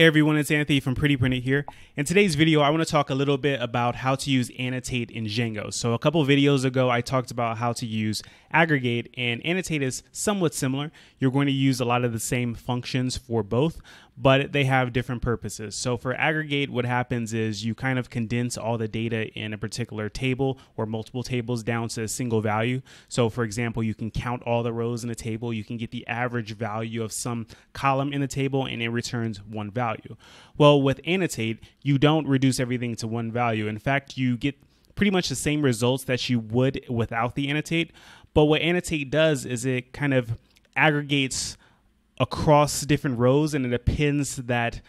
Hey everyone, it's Anthony from Pretty Printed here. In today's video, I want to talk a little bit about how to use annotate in Django. So a couple videos ago, I talked about how to use aggregate and annotate is somewhat similar. You're going to use a lot of the same functions for both, but they have different purposes. So for aggregate, what happens is you kind of condense all the data in a particular table or multiple tables down to a single value. So for example, you can count all the rows in a table, you can get the average value of some column in the table and it returns one value value. Well, with annotate, you don't reduce everything to one value. In fact, you get pretty much the same results that you would without the annotate. But what annotate does is it kind of aggregates across different rows and it appends that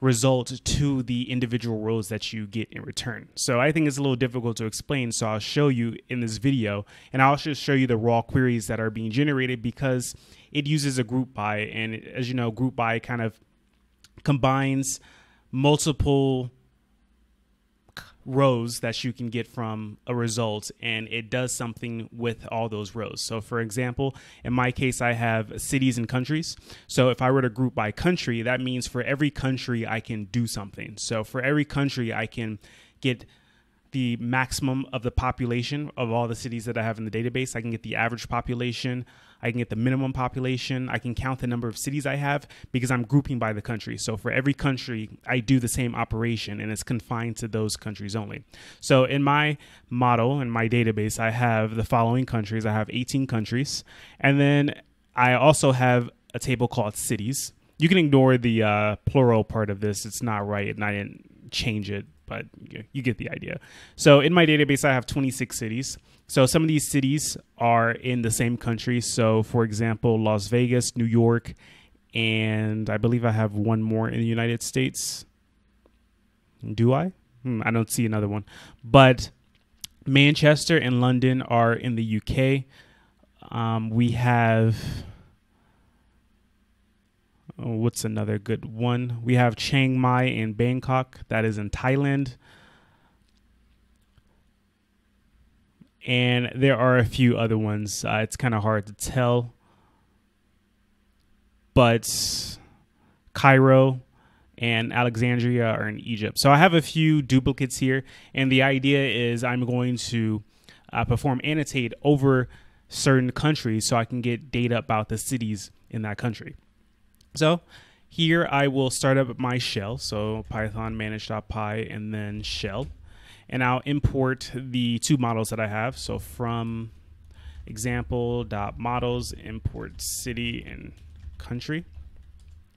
result to the individual rows that you get in return. So I think it's a little difficult to explain. So I'll show you in this video and I'll just show you the raw queries that are being generated because it uses a group by and as you know, group by kind of combines multiple rows that you can get from a result and it does something with all those rows. So for example, in my case I have cities and countries. So if I were to group by country, that means for every country I can do something. So for every country I can get the maximum of the population of all the cities that I have in the database. I can get the average population. I can get the minimum population. I can count the number of cities I have because I'm grouping by the country. So for every country, I do the same operation and it's confined to those countries only. So in my model, in my database, I have the following countries. I have 18 countries. And then I also have a table called cities. You can ignore the uh, plural part of this. It's not right, and I didn't change it but you get the idea. So in my database, I have 26 cities. So some of these cities are in the same country. So for example, Las Vegas, New York, and I believe I have one more in the United States. Do I? Hmm, I don't see another one. But Manchester and London are in the UK. Um, we have what's another good one? We have Chiang Mai in Bangkok, that is in Thailand. And there are a few other ones. Uh, it's kind of hard to tell. But Cairo and Alexandria are in Egypt. So I have a few duplicates here. And the idea is I'm going to uh, perform annotate over certain countries so I can get data about the cities in that country. So here I will start up my shell. So python manage.py and then shell. And I'll import the two models that I have. So from example.models, import city and country.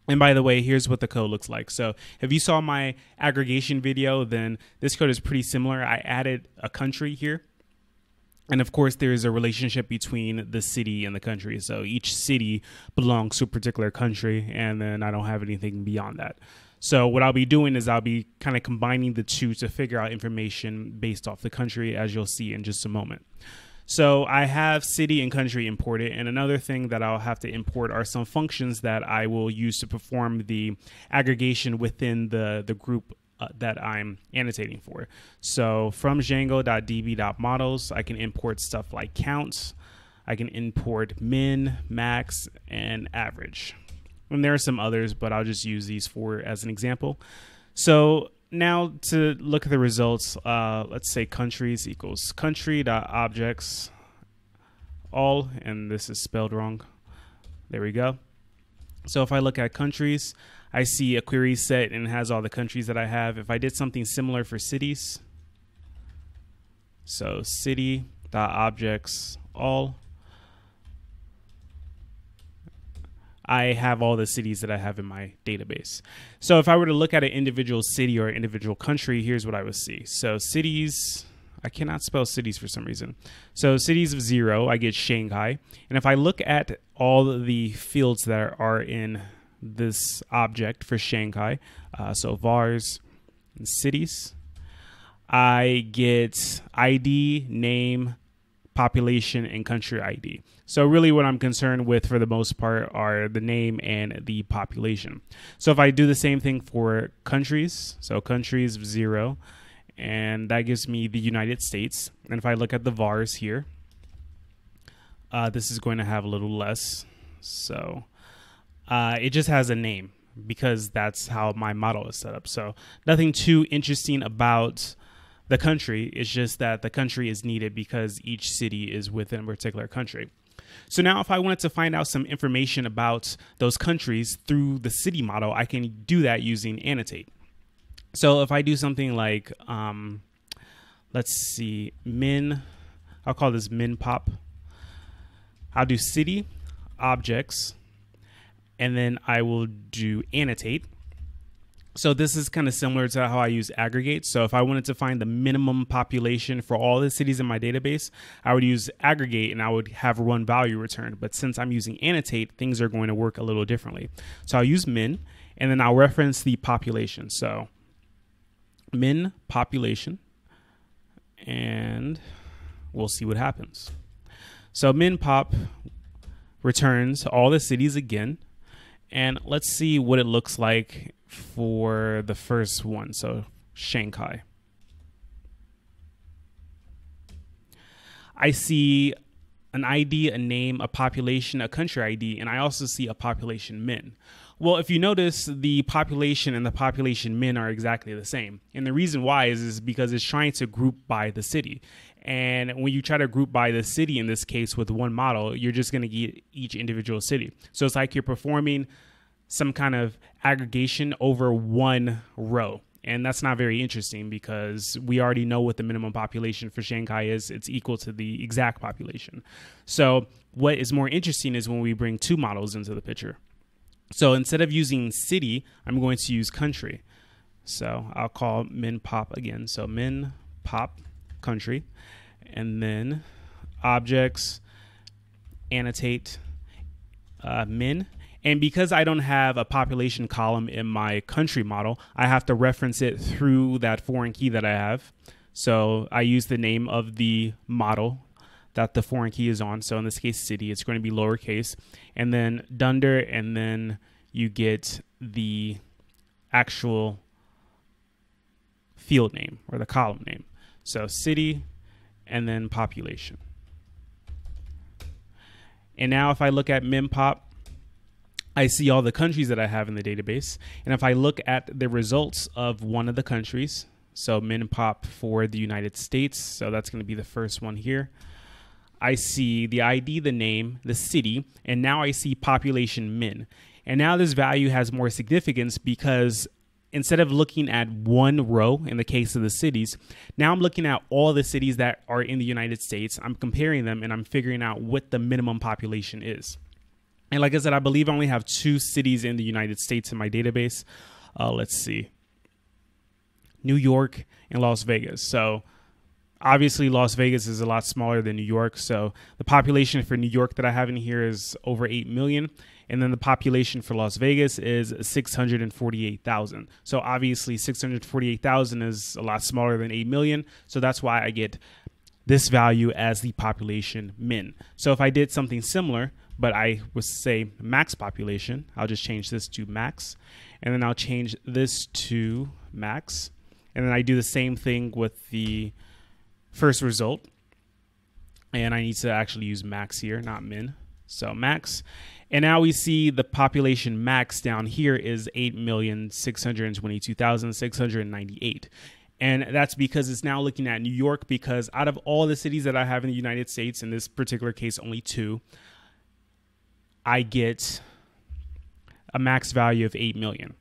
And by the way, here's what the code looks like. So if you saw my aggregation video, then this code is pretty similar. I added a country here and of course, there is a relationship between the city and the country. So each city belongs to a particular country, and then I don't have anything beyond that. So what I'll be doing is I'll be kind of combining the two to figure out information based off the country, as you'll see in just a moment. So I have city and country imported, and another thing that I'll have to import are some functions that I will use to perform the aggregation within the the group uh, that I'm annotating for. So from django.db.models, I can import stuff like counts. I can import min, max, and average. And there are some others, but I'll just use these four as an example. So now to look at the results, uh, let's say countries equals country.objects all, and this is spelled wrong. There we go. So if I look at countries, I see a query set and it has all the countries that I have. If I did something similar for cities, so city dot objects all, I have all the cities that I have in my database. So if I were to look at an individual city or individual country, here's what I would see. So cities, I cannot spell cities for some reason. So cities of zero, I get Shanghai. And if I look at all the fields that are in this object for Shanghai. Uh, so vars and cities. I get ID, name, population, and country ID. So really what I'm concerned with for the most part are the name and the population. So if I do the same thing for countries, so countries of zero, and that gives me the United States. And if I look at the vars here, uh, this is going to have a little less. So uh, it just has a name. because that's how my model is set up. So nothing too interesting about the country. It's just that the country is needed because each city is within a particular country. So now if I wanted to find out some information about those countries through the city model, I can do that using annotate. So if I do something like, um, let's see, min, I'll call this min pop. I'll do city, objects, and then I will do annotate. So this is kind of similar to how I use aggregate. So if I wanted to find the minimum population for all the cities in my database, I would use aggregate and I would have one value returned. But since I'm using annotate, things are going to work a little differently. So I'll use min and then I'll reference the population. So min population and we'll see what happens. So min pop returns all the cities again. And let's see what it looks like for the first one. So Shanghai. I see an ID, a name, a population, a country ID, and I also see a population min. Well, if you notice, the population and the population min are exactly the same. And the reason why is, is because it's trying to group by the city. And when you try to group by the city, in this case with one model, you're just going to get each individual city. So it's like you're performing some kind of aggregation over one row. And that's not very interesting because we already know what the minimum population for Shanghai is. It's equal to the exact population. So, what is more interesting is when we bring two models into the picture. So, instead of using city, I'm going to use country. So, I'll call min pop again. So, min pop country and then objects, annotate, uh, min. And because I don't have a population column in my country model, I have to reference it through that foreign key that I have. So I use the name of the model that the foreign key is on. So in this case, city, it's going to be lowercase. And then dunder, and then you get the actual field name or the column name. So city and then population. And now if I look at MinPop, I see all the countries that I have in the database. And if I look at the results of one of the countries, so MinPop for the United States, so that's going to be the first one here. I see the ID, the name, the city, and now I see population min. And now this value has more significance because instead of looking at one row in the case of the cities, now I'm looking at all the cities that are in the United States. I'm comparing them and I'm figuring out what the minimum population is. And like I said, I believe I only have two cities in the United States in my database. Uh, let's see New York and Las Vegas. So obviously, Las Vegas is a lot smaller than New York. So the population for New York that I have in here is over 8 million and then the population for Las Vegas is 648,000. So obviously 648,000 is a lot smaller than 8 million, so that's why I get this value as the population min. So if I did something similar, but I would say max population, I'll just change this to max, and then I'll change this to max, and then I do the same thing with the first result, and I need to actually use max here, not min. So max, and now we see the population max down here is 8,622,698. And that's because it's now looking at New York because out of all the cities that I have in the United States, in this particular case, only two, I get a max value of 8 million.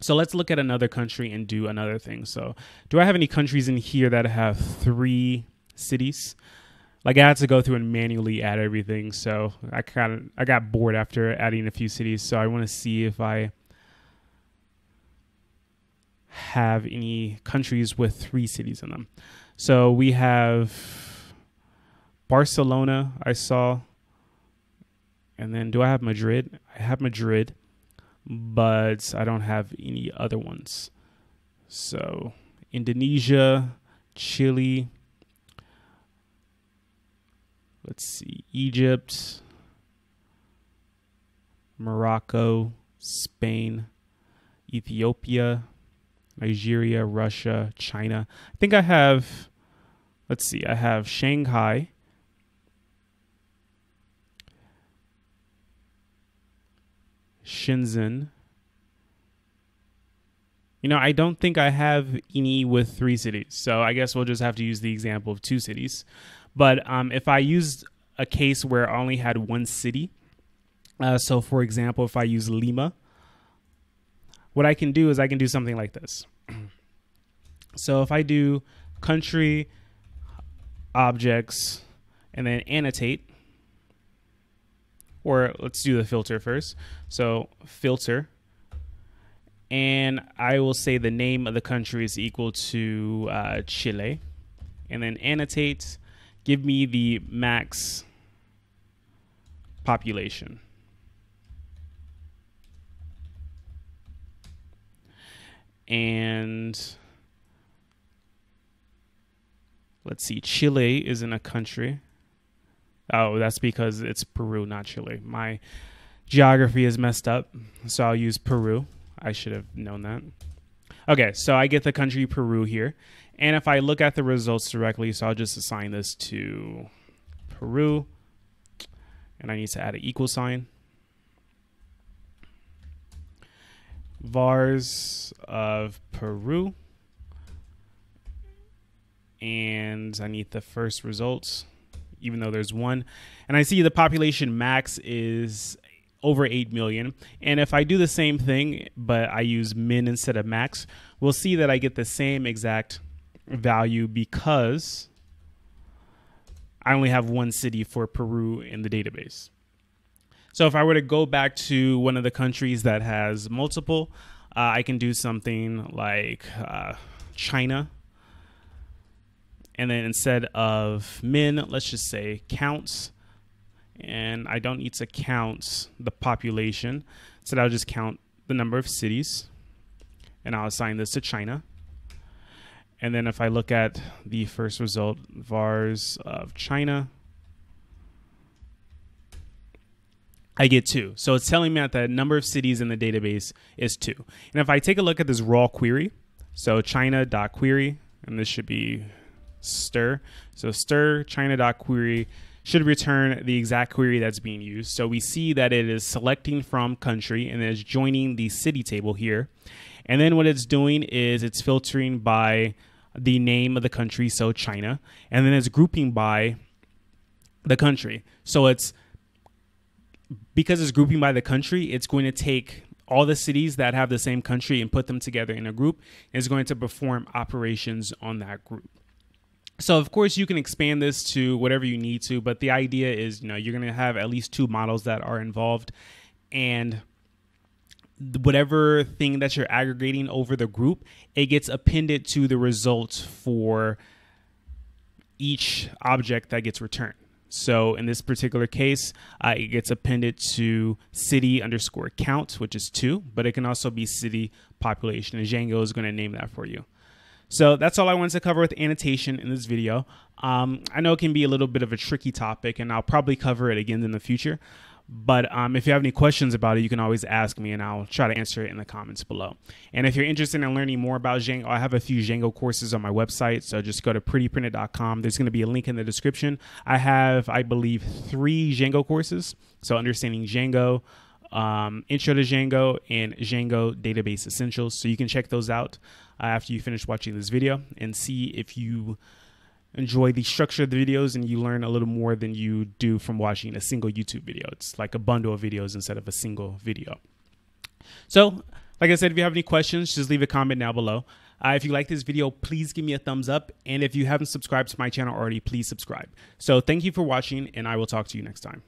So let's look at another country and do another thing. So, do I have any countries in here that have three cities? like I had to go through and manually add everything. So I kind of I got bored after adding a few cities. So I want to see if I have any countries with three cities in them. So we have Barcelona. I saw, and then do I have Madrid? I have Madrid, but I don't have any other ones. So Indonesia, Chile let's see, Egypt, Morocco, Spain, Ethiopia, Nigeria, Russia, China. I think I have, let's see, I have Shanghai. Shenzhen, You know, I don't think I have any with three cities. So I guess we'll just have to use the example of two cities. But um, if I used a case where I only had one city, uh, so for example, if I use Lima, what I can do is I can do something like this. so if I do country, objects, and then annotate, or let's do the filter first. So filter and I will say the name of the country is equal to uh, Chile, and then annotate, give me the max population. And let's see, Chile isn't a country. Oh, that's because it's Peru, not Chile. My geography is messed up, so I'll use Peru. I should have known that. Okay, so I get the country Peru here. And if I look at the results directly, so I'll just assign this to Peru. And I need to add an equal sign. Vars of Peru. And I need the first results, even though there's one. And I see the population max is over 8 million. And if I do the same thing, but I use min instead of max, we'll see that I get the same exact value because I only have one city for Peru in the database. So if I were to go back to one of the countries that has multiple, uh, I can do something like uh, China. And then instead of min, let's just say counts and I don't need to count the population. So I'll just count the number of cities and I'll assign this to China. And then if I look at the first result, vars of China, I get two. So it's telling me that the number of cities in the database is two. And if I take a look at this raw query, so china.query, and this should be stir. So stir china.query should return the exact query that's being used. So we see that it is selecting from country and it's joining the city table here. And then what it's doing is it's filtering by the name of the country, so China, and then it's grouping by the country. So it's because it's grouping by the country, it's going to take all the cities that have the same country and put them together in a group. And it's going to perform operations on that group. So of course you can expand this to whatever you need to, but the idea is, you know, you're going to have at least two models that are involved and whatever thing that you're aggregating over the group, it gets appended to the results for each object that gets returned. So in this particular case, uh, it gets appended to city underscore count, which is two, but it can also be city population, and Django is going to name that for you. So that's all I wanted to cover with annotation in this video. Um, I know it can be a little bit of a tricky topic, and I'll probably cover it again in the future. But um, if you have any questions about it, you can always ask me, and I'll try to answer it in the comments below. And if you're interested in learning more about Django, I have a few Django courses on my website. So just go to prettyprinted.com. There's going to be a link in the description. I have, I believe, three Django courses. So understanding Django, um, Intro to Django, and Django Database Essentials. So you can check those out uh, after you finish watching this video and see if you enjoy the structure of the videos and you learn a little more than you do from watching a single YouTube video. It's like a bundle of videos instead of a single video. So, like I said, if you have any questions, just leave a comment down below. Uh, if you like this video, please give me a thumbs up. And if you haven't subscribed to my channel already, please subscribe. So thank you for watching, and I will talk to you next time.